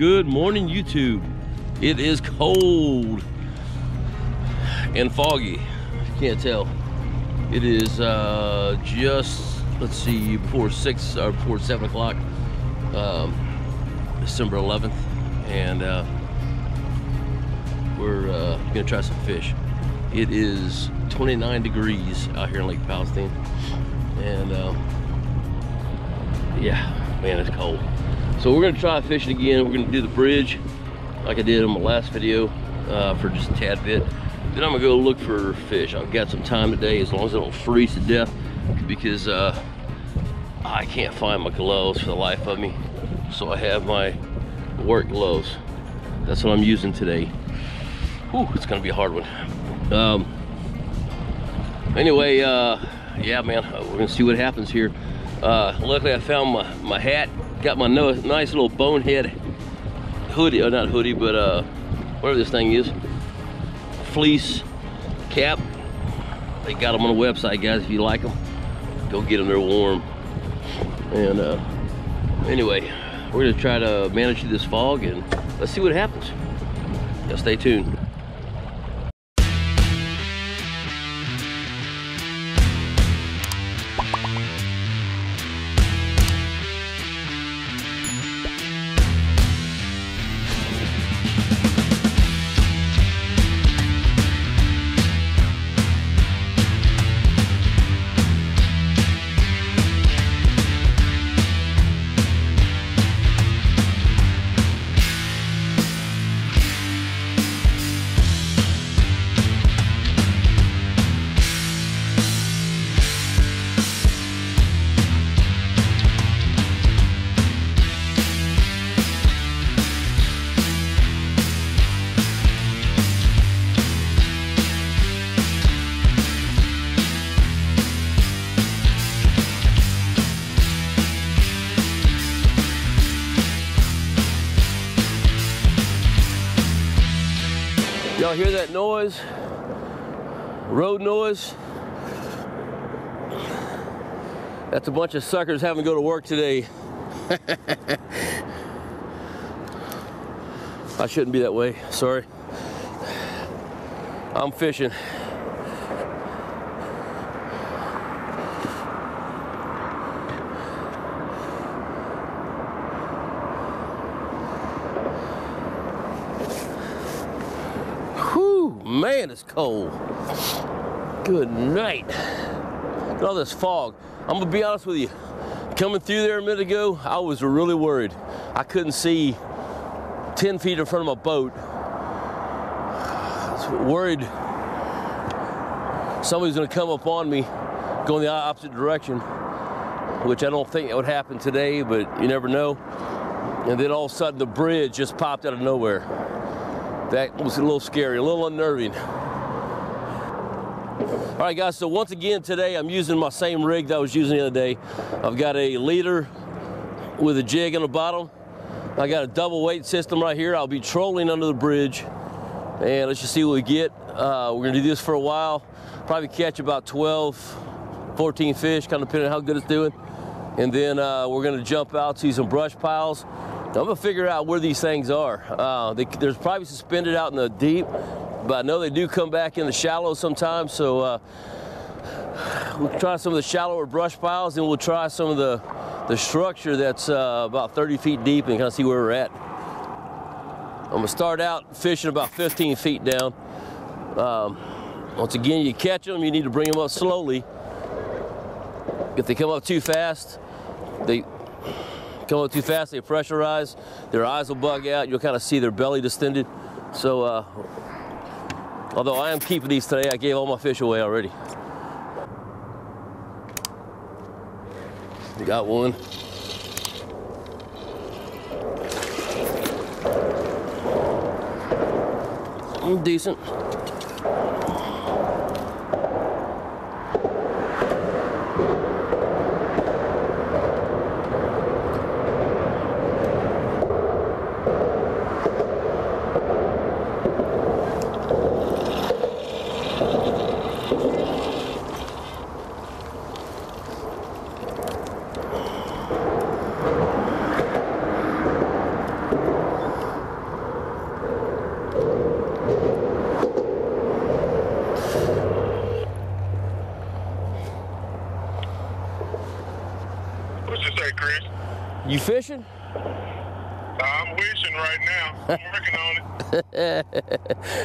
Good morning, YouTube. It is cold and foggy. You can't tell. It is uh, just, let's see, before 6 or before 7 o'clock, um, December 11th. And uh, we're uh, gonna try some fish. It is 29 degrees out here in Lake Palestine. And uh, yeah, man, it's cold. So we're gonna try fishing again. We're gonna do the bridge like I did in my last video uh, for just a tad bit. Then I'm gonna go look for fish. I've got some time today as long as I don't freeze to death because uh, I can't find my gloves for the life of me. So I have my work gloves. That's what I'm using today. Whew, it's gonna be a hard one. Um, anyway, uh, yeah, man, we're gonna see what happens here. Uh, luckily I found my, my hat got my nice little BoneHead hoodie, or not hoodie, but uh, whatever this thing is, fleece cap. They got them on the website, guys. If you like them, go get them. They're warm. And uh, anyway, we're gonna try to manage this fog, and let's see what happens. Now, stay tuned. Hear that noise? Road noise? That's a bunch of suckers having to go to work today. I shouldn't be that way, sorry. I'm fishing. man, it's cold. Good night. Look at all this fog. I'm gonna be honest with you. Coming through there a minute ago, I was really worried. I couldn't see 10 feet in front of my boat. I was worried somebody's gonna come up on me going the opposite direction, which I don't think it would happen today, but you never know. And then all of a sudden the bridge just popped out of nowhere. That was a little scary, a little unnerving. All right, guys, so once again today I'm using my same rig that I was using the other day. I've got a leader with a jig on the bottom. I got a double weight system right here. I'll be trolling under the bridge and let's just see what we get. Uh, we're gonna do this for a while. Probably catch about 12, 14 fish, kind of depending on how good it's doing. And then uh, we're gonna jump out to some brush piles I'm gonna figure out where these things are. Uh, they, are probably suspended out in the deep, but I know they do come back in the shallow sometimes. So uh, we'll try some of the shallower brush piles, and we'll try some of the the structure that's uh, about 30 feet deep, and kind of see where we're at. I'm gonna start out fishing about 15 feet down. Um, once again, you catch them, you need to bring them up slowly. If they come up too fast, they come up too fast, they pressurize, their eyes will bug out, you'll kind of see their belly distended. So, uh, although I am keeping these today, I gave all my fish away already. Got one. Mm, decent. You fishing? I'm wishing right now. I'm working on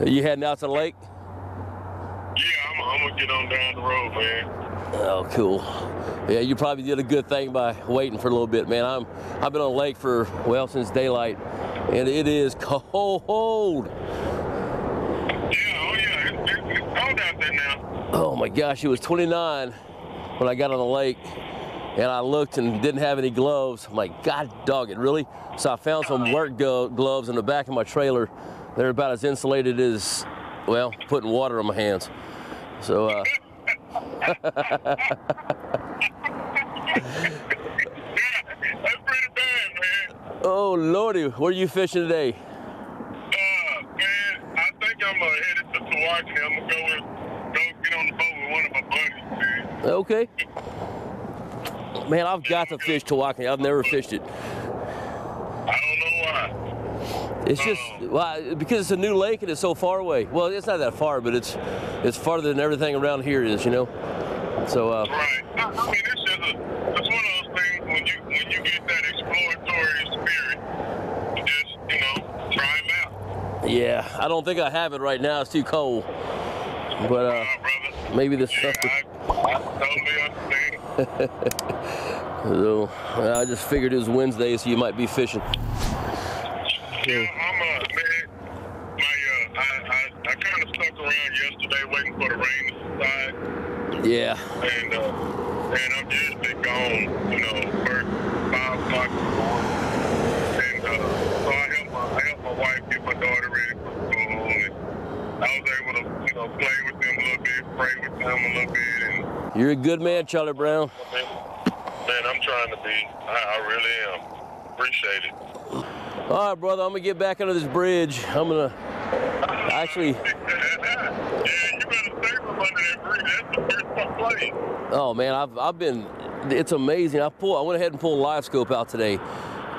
it. you heading out to the lake? Yeah, I'm, I'm gonna get on down the road, man. Oh, cool. Yeah, you probably did a good thing by waiting for a little bit, man. I'm I've been on the lake for well since daylight, and it is cold. Yeah, oh yeah, it's, it's, it's cold out there now. Oh my gosh, it was 29 when I got on the lake, and I looked and didn't have any gloves. I'm like, God dog it, really? So I found some work go- gloves in the back of my trailer. They're about as insulated as, well, putting water on my hands. So, uh, that's pretty bad, man. oh lordy, where are you fishing today? Uh, man, I think I'm uh, headed to. I'm gonna go and go get on the boat with one of my buddies, man. Okay. Man, I've got to fish Tawakoni. I've never fished it. I don't know why. It's just well, because it's a new lake and it's so far away. Well, it's not that far, but it's it's farther than everything around here is, you know. So uh, Right. I, I mean, it's just a, it's one of those things when you when you get that exploratory spirit, you just you know try them out. yeah, I don't think I have it right now. It's too cold. But uh, Uh, brother. maybe this Yeah, stuff. I, I totally understand. So I just figured it was Wednesday, so you might be fishing. Yeah, I'm uh, man. My uh, I I, I kind of stuck around yesterday waiting for the rain to subside, Yeah. and uh, and I'm usually gone, you know, first five o'clock in the morning. And uh, so I helped my I helped my wife get my daughter ready for school, and I was able to you know play with them a little bit, pray with them a little bit, You're a good man, Charlie Brown. man, man I'm trying to be. I, I really am. Appreciate it. All right, brother. I'm gonna get back under this bridge. I'm gonna actually. yeah, you better stay under that bridge. That's the first place. Oh man, I've I've been. It's amazing. I pull. I went ahead and pulled a Livescope out today,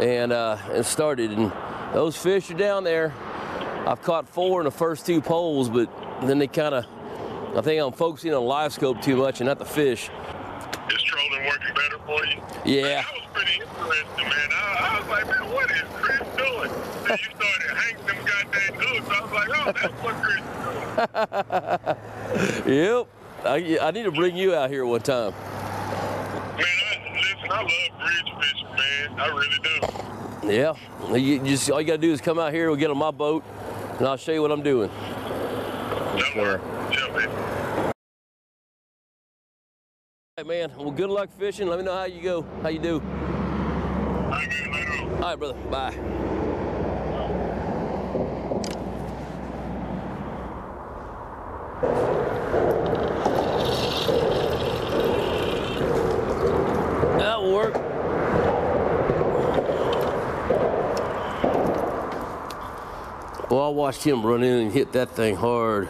and uh, and started. And those fish are down there. I've caught four in the first two poles, but then they kind of. I think I'm focusing on Livescope too much and not the fish. Is trolling working better for you? Yeah. Man, that was pretty interesting, man. I, I was like, man, what is Chris doing? Then you started hanging them goddamn hooks. I was like, oh, that's what Chris is doing. Yep. I, I need to bring you out here one time. Man, I, listen, I love bridge fishing, man. I really do. Yeah. You just all you gotta do is come out here. We'll get on my boat, and I'll show you what I'm doing. That work. Yeah, Hey man. Well, good luck fishing. Let me know how you go. How you do. All right, brother. Bye. That'll. Well, I watched him run in and hit that thing hard.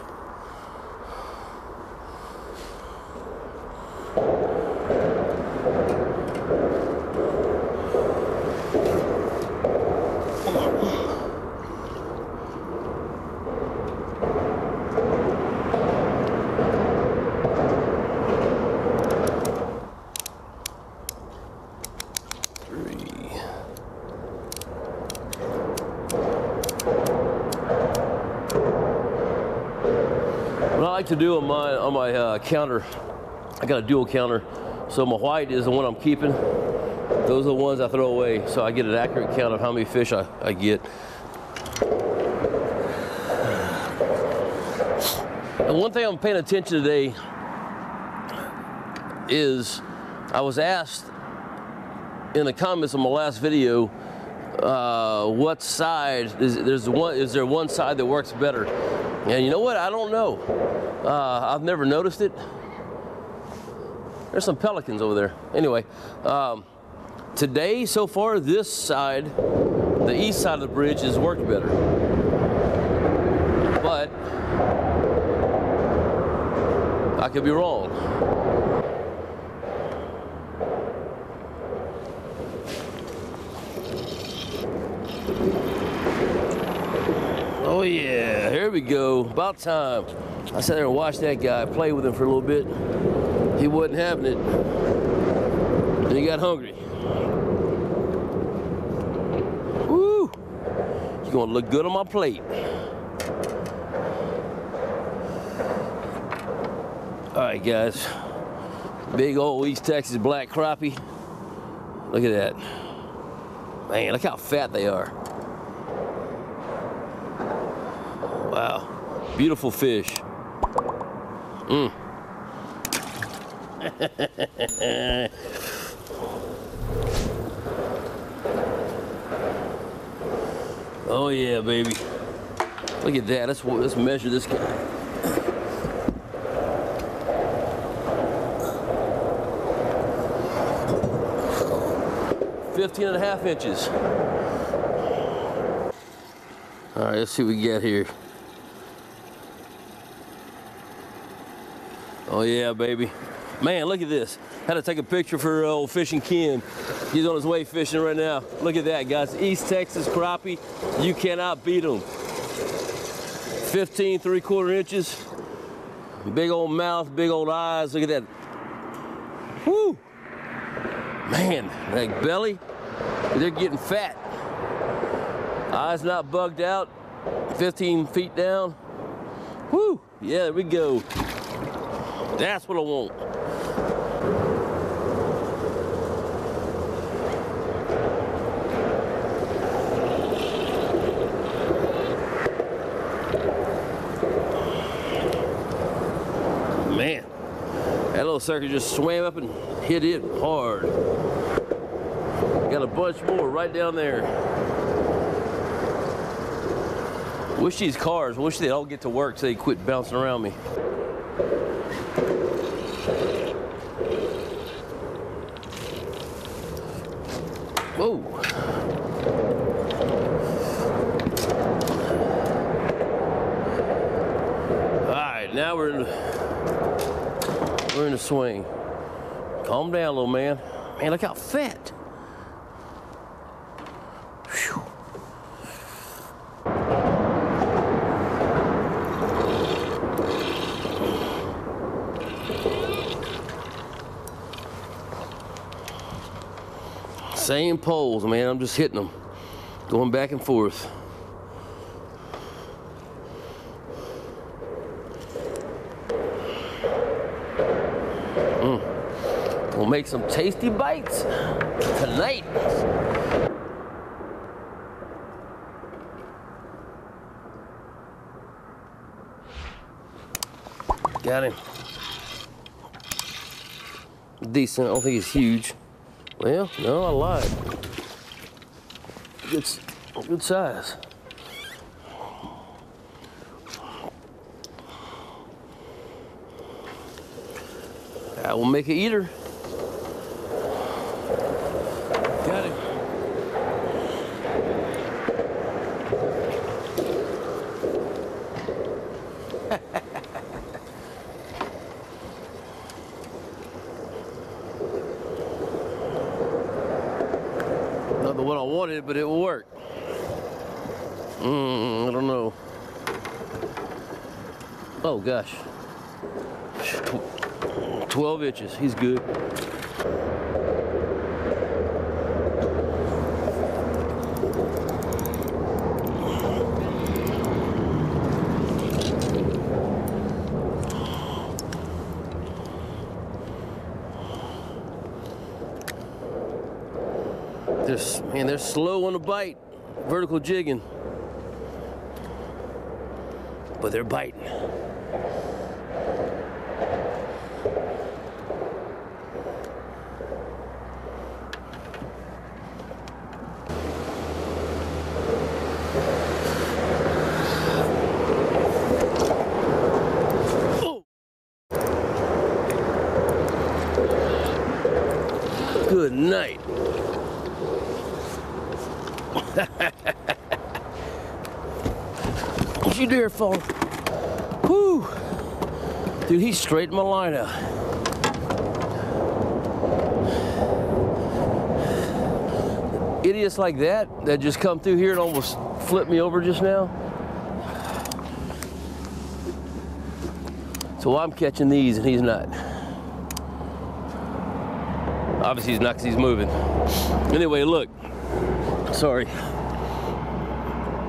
Like to do on my on my uh, counter, I got a dual counter. So my white is the one I'm keeping. Those are the ones I throw away, so I get an accurate count of how many fish I, I get. And one thing I'm paying attention to today is I was asked in the comments on my last video uh, what side is there's one is there one side that works better and you know what? I don't know. Uh, i've never noticed it. There's some pelicans over there. Anyway um, today so far this side the east side of the bridge has worked better. But i could be wrong. Oh yeah, we go. About time. I sat there and watched that guy, play with him for a little bit. He wasn't having it. Then he got hungry. Woo! You're gonna look good on my plate. All right, guys. Big old East Texas black crappie. Look at that. Man, look how fat they are. Wow. Beautiful fish. Mm. oh yeah, baby. Look at that. Let's let's measure this guy. 15 and a half inches. All right, let's see what we get here. Oh yeah, baby. Man, look at this. Had to take a picture for uh, old fishing Ken. He's on his way fishing right now. Look at that, guys. East Texas crappie. You cannot beat them. 15, three quarter inches. Big old mouth, big old eyes. Look at that. Whoo! Man, that belly, they're getting fat. Eyes not bugged out, 15 feet down. Whoo, yeah, there we go. That's what I want. Man, that little sucker just swam up and hit it hard. Got a bunch more right down there. Wish these cars, wish they'd all get to work so they quit bouncing around me. Whoa. All right, now we're in we're in the swing. Calm down, little man. Man, look how fat. Same poles, man. I'm just hitting them, going back and forth. Mm. We'll make some tasty bites tonight. Got him. Decent. I don't think he's huge. Well, no, I lied. Good, s- good size. I will make it eater. Got it. Not the one I wanted, but it will work. Mm, I don't know. Oh gosh. 12 inches. He's good. They're, man, they're slow on the bite, vertical jigging. But they're biting. Oh. Good night. Don't you dare fall. Whew. Dude, he straightened my line out. Idiots like that, that just come through here and almost flip me over just now. So I'm catching these and he's not. Obviously he's not because he's moving. Anyway, look. Sorry.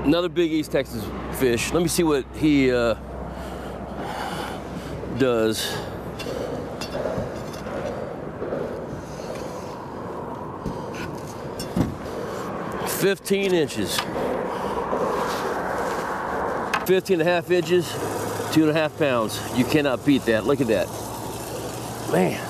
Another big East Texas fish. Let me see what he uh, does. Fifteen inches. 15 and a half inches, two and a half pounds. You cannot beat that. Look at that. Man.